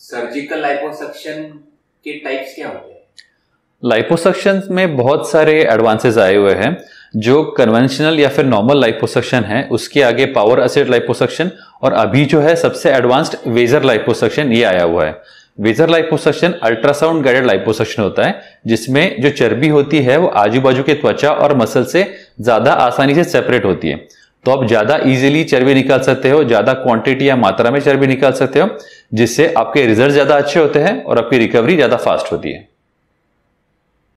Surgical liposuction के types क्या होते हैं? लाइपोसक्शन में बहुत सारे एडवांसेस आए हुए हैं। जो कन्वेंशनल या फिर नॉर्मल लाइपोसक्शन है, उसके आगे पावर एसिड लाइपोसक्शन और अभी जो है सबसे एडवांस्ड वेजर लाइपोसक्शन ये आया हुआ है। Vaser liposuction ultrasound guided liposuction होता है, जिसमें जो चर्बी होती है, वो आजू बाजू के त्वचा और मसल से ज़्यादा आसानी से सेपरेट होती है। तो आप ज़्यादा इजीली चर्बी निकाल सकते हो, ज़्यादा क्वांटिटी या मात्रा में चर्बी निकाल सकते हो, जिससे आपके रिज़ल्ट ज़्यादा अच्छे होते हैं और आपकी रिकवरी ज़्यादा फास्ट होती है।